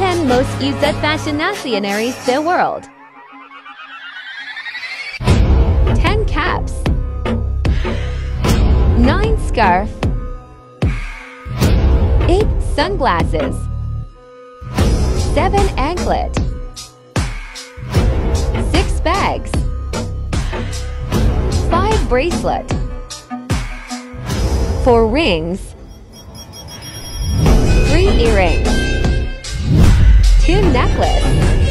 10 most used fashion nationaries the world. 10 caps. 9 scarf. 8 sunglasses. 7 anklet. 6 bags. 5 bracelet. 4 rings. 3 earrings. 2 necklace. 1 watch.